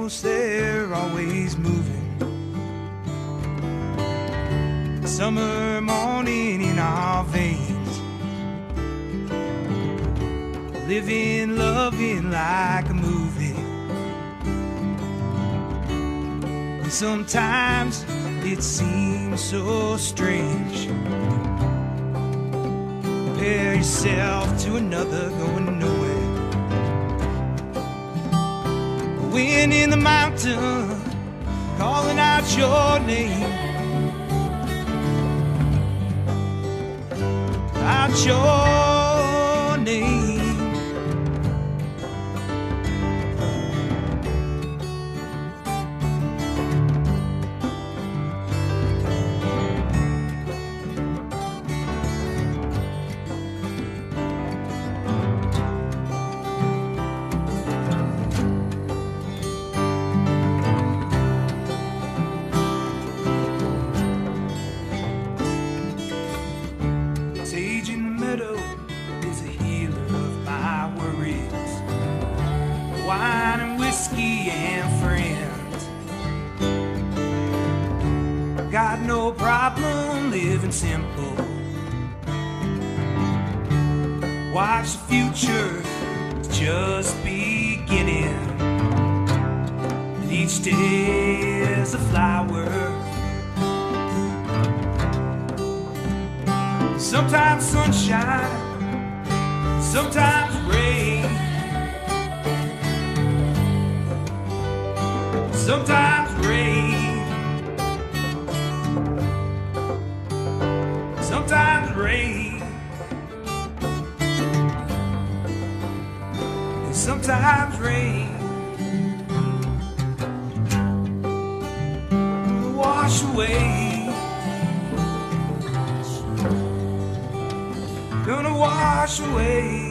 knows they're always moving. Summer morning in our veins. Living, loving like a movie. Sometimes it seems so strange. Compare yourself to another going nowhere. Wind in the mountain, calling out your name. Out your Meadow is a healer of my worries. Wine and whiskey and friends. Got no problem living simple. Watch the future just beginning. And each day is a flower. Sometimes sunshine, sometimes rain, sometimes rain, sometimes rain, and sometimes rain. Wash away. Wash away